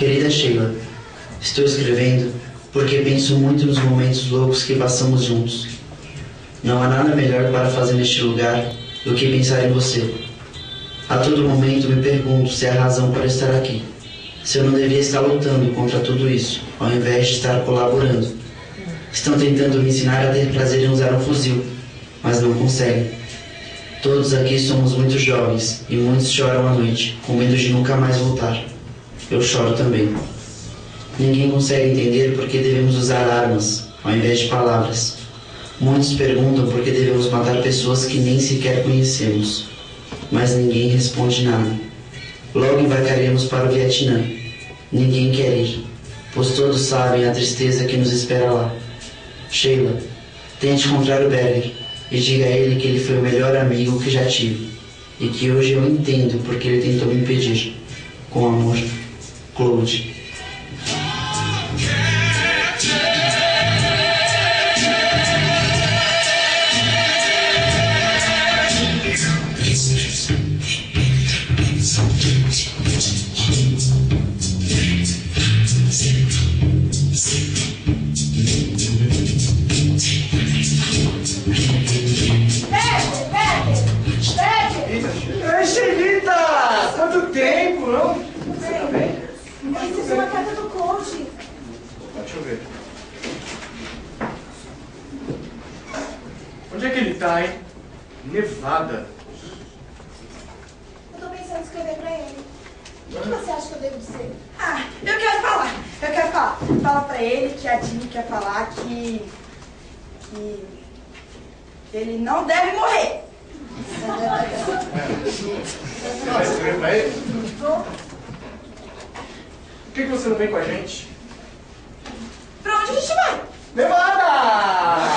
Querida Sheila, estou escrevendo porque penso muito nos momentos loucos que passamos juntos. Não há nada melhor para fazer neste lugar do que pensar em você. A todo momento me pergunto se há razão para estar aqui. Se eu não devia estar lutando contra tudo isso, ao invés de estar colaborando. Estão tentando me ensinar a ter prazer em usar um fuzil, mas não conseguem. Todos aqui somos muito jovens e muitos choram à noite, com medo de nunca mais voltar. Eu choro também. Ninguém consegue entender por que devemos usar armas, ao invés de palavras. Muitos perguntam por que devemos matar pessoas que nem sequer conhecemos, mas ninguém responde nada. Logo embarcaremos para o Vietnã. Ninguém quer ir, pois todos sabem a tristeza que nos espera lá. Sheila, tente encontrar o Berger e diga a ele que ele foi o melhor amigo que já tive e que hoje eu entendo porque ele tentou me impedir. Com amor, Claude. Hein? Nevada. Eu tô pensando em escrever pra ele. O que você acha que eu devo dizer? Ah, eu quero falar. Eu quero falar. Fala pra ele que a Jean quer falar que. que. ele não deve morrer. Você vai escrever pra ele? Por que, que você não vem com a gente? Pra onde a gente vai? Nevada!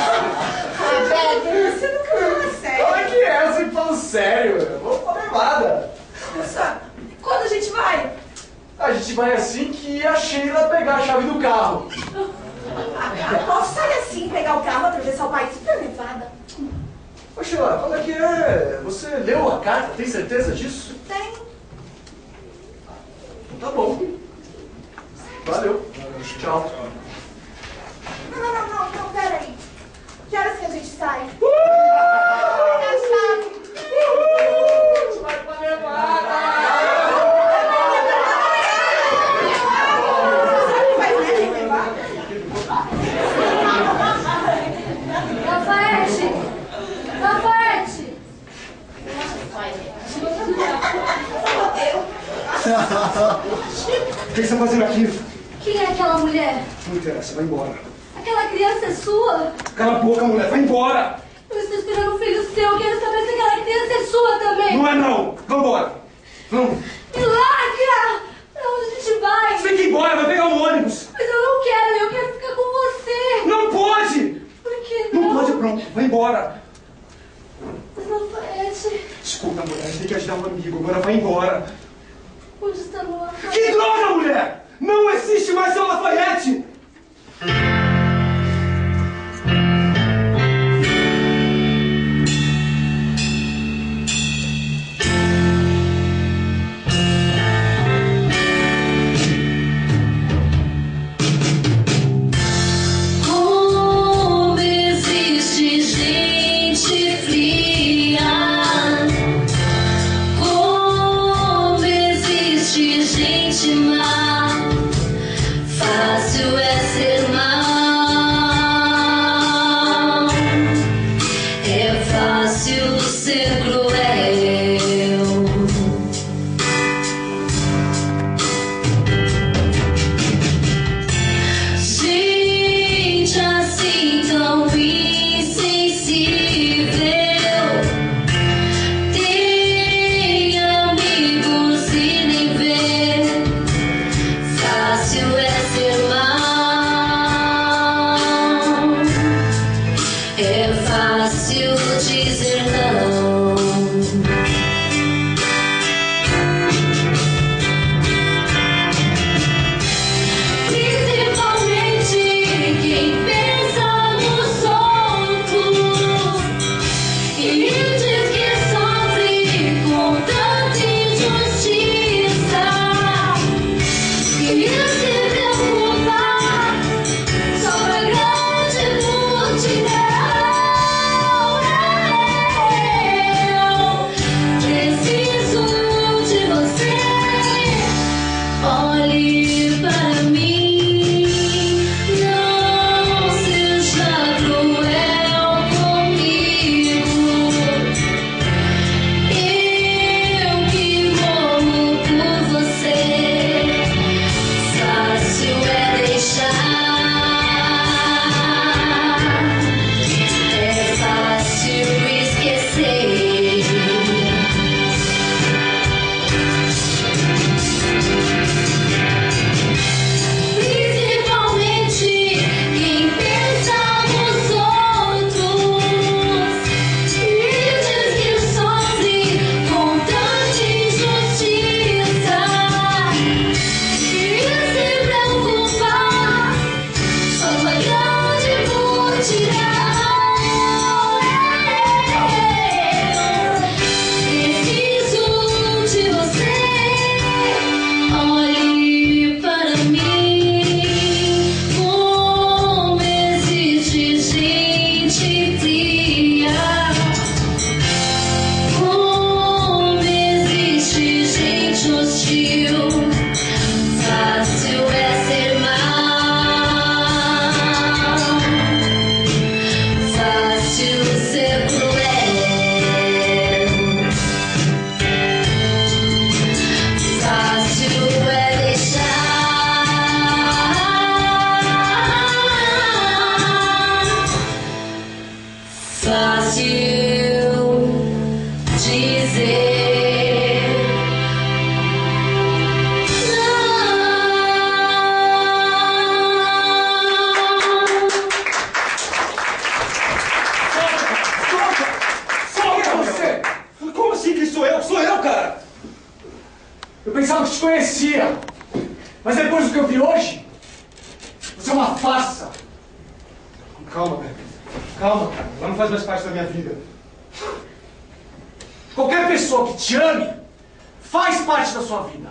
Beto, você nunca fala sério. Olha que é, eu sempre falo sério. Eu vou pra Nevada. Nossa, quando a gente vai? A gente vai assim que a Sheila pegar a chave do carro. Posso sair assim, pegar o carro, atravessar o país pra Nevada? Ô Sheila, fala que é. Você leu a carta, tem certeza disso? Tem. Então tá bom. Valeu. Tchau. Não, não, não, não, não, pera aí. Que horas que a gente sai? Uh! Pegar a chave. Vai pra Nevada! Vai ver, Nevada? Lafayette! Lafayette! O que você está fazendo aqui? Quem é aquela mulher? Não interessa, vai embora. Aquela criança é sua? Cala a boca, mulher, vai embora! Eu estou esperando um filho seu. Eu quero saber se aquela criança é sua também. Não é não! Vambora! Vamos! Me larga! Pra onde a gente vai? Você tem que ir embora, vai pegar um ônibus! Mas eu não quero. Eu quero ficar com você. Não pode! Por que não? Não pode, pronto, vai embora! Mas Lafayette, Escuta, mulher, a gente tem que ajudar um amigo, agora vai embora! Onde está? Que droga, mulher! Não existe mais seu Lafayette! Qualquer pessoa que te ame faz parte da sua vida.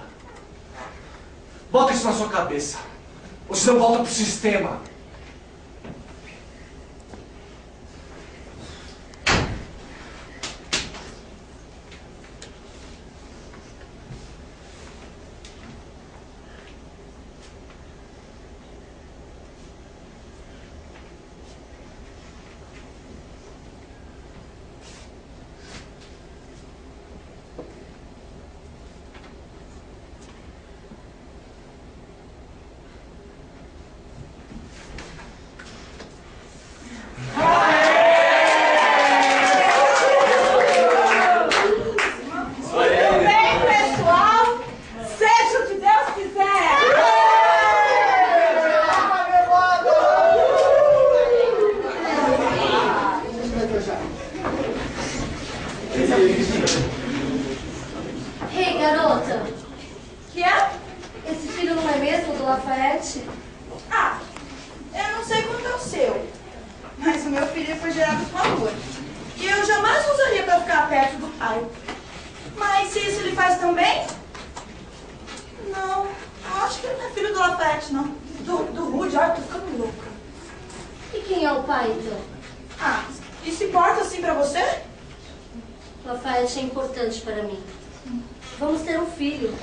Bota isso na sua cabeça. Ou senão volta pro sistema. Tudo bem, pessoal? Seja o que Deus quiser. Ei, garota, Que é? esse filho não é mesmo do Lafayette? Ah, eu não sei quanto é o seu, mas o meu filho foi gerado com amor. E eu jamais usaria pra ficar perto do pai. Mas se isso ele faz também? Não, eu acho que ele não é filho do Lafayette, não. Do, do Rude, ai, tô ficando louca. E quem é o pai, então? Ah, importa assim pra você? Lafayette é importante para mim. Vamos ter um filho.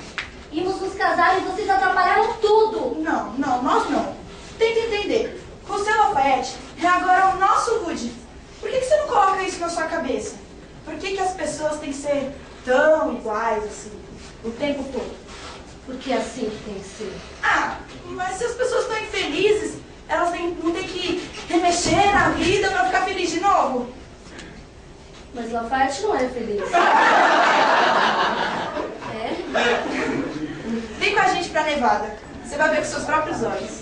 Íamos nos casar e vocês atrapalharam tudo. Não, não, nós não. Tenta entender. Você, Lafayette, é agora o nosso Rude. Por que, que você não coloca isso na sua cabeça? Por que, que as pessoas têm que ser tão iguais assim, o tempo todo? Porque é assim que tem que ser. Ah, mas se as pessoas estão infelizes, elas têm, vão ter que remexer na vida pra ficar feliz de? Mas Lafayette não é feliz. É? Vem com a gente pra Nevada. Você vai ver com seus próprios olhos.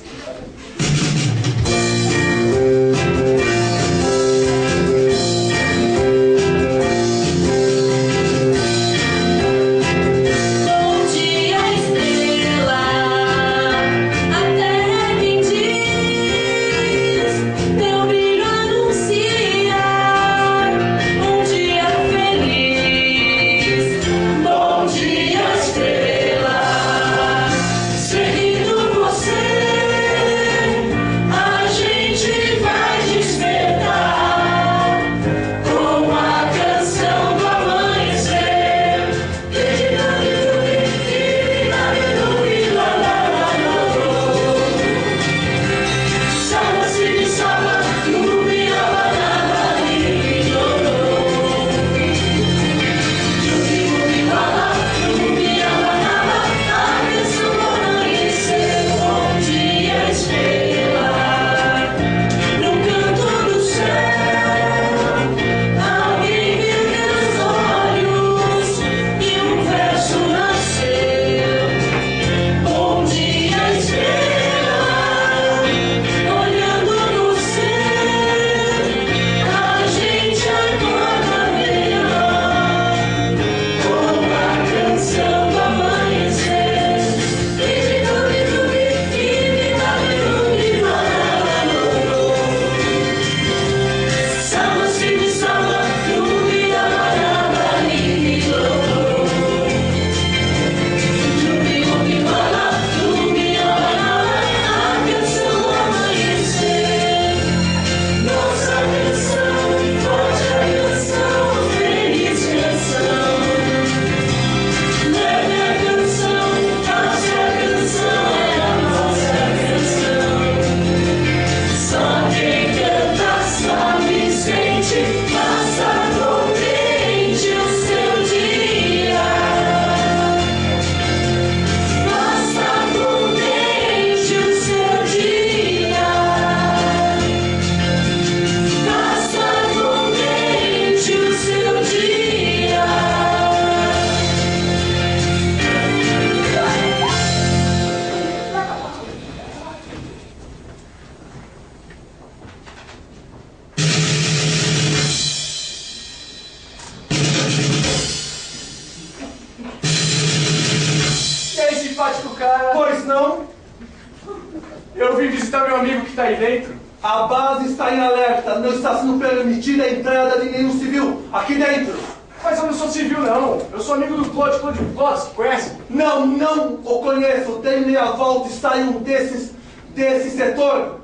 A base está em alerta. Não está sendo permitida a entrada de nenhum civil aqui dentro. Mas eu não sou civil, não. Eu sou amigo do Claude, Claude Claude, conhece? Não, não o conheço. Tem meia volta, está em um desses, desse setor.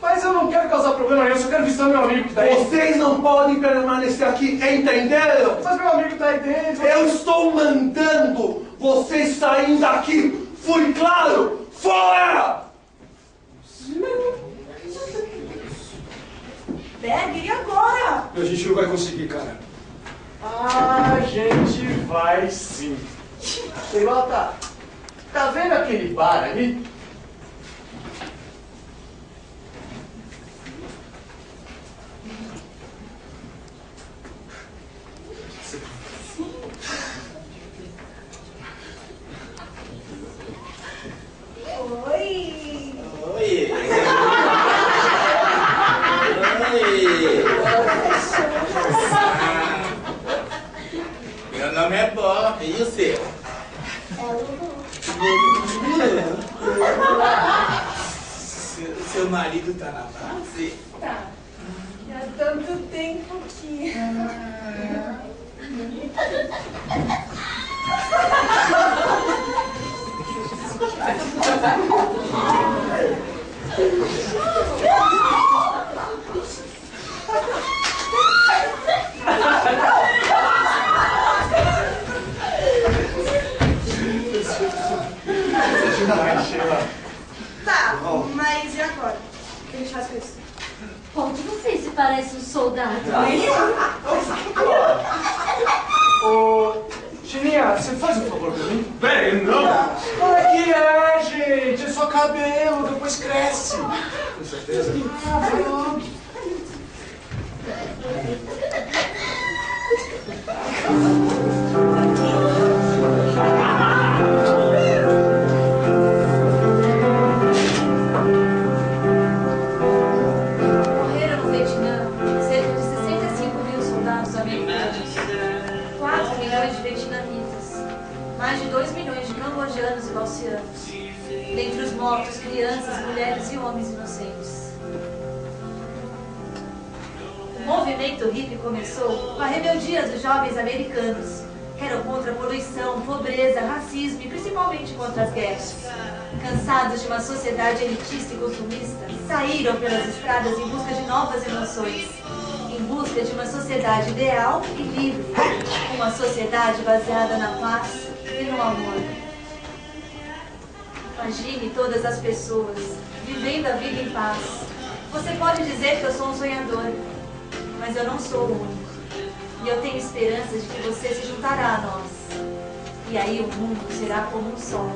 Mas eu não quero causar problema nenhum, eu só quero visitar meu amigo que tá aí. Vocês não podem permanecer aqui, entenderam? Mas meu amigo tá aí dentro. Eu estou mandando vocês saindo daqui. Fui claro? Fora! E agora? A gente não vai conseguir, cara. A gente vai sim. Pelota, tá vendo aquele bar ali? Oi! Oi! Oi! Meu nome é Bob, e o seu? Seu, seu marido tá na base? Tá. Já há tanto tempo que. Tá, mas e agora? O que a gente faz com isso? Onde você se parece um soldado? Ô, Chininha, você faz um favor pra mim? Bem, não. Como é que é, gente? É só cabelo, depois cresce. Com certeza. Morreram crianças, mulheres e homens inocentes. O movimento hippie começou com a rebeldia dos jovens americanos, que eram contra a poluição, pobreza, racismo e principalmente contra as guerras. Cansados de uma sociedade elitista e consumista, saíram pelas estradas em busca de novas emoções, em busca de uma sociedade ideal e livre, uma sociedade baseada na paz e no amor. Imagine todas as pessoas vivendo a vida em paz. Você pode dizer que eu sou um sonhador, mas eu não sou o único. E eu tenho esperança de que você se juntará a nós. E aí o mundo será como um sol.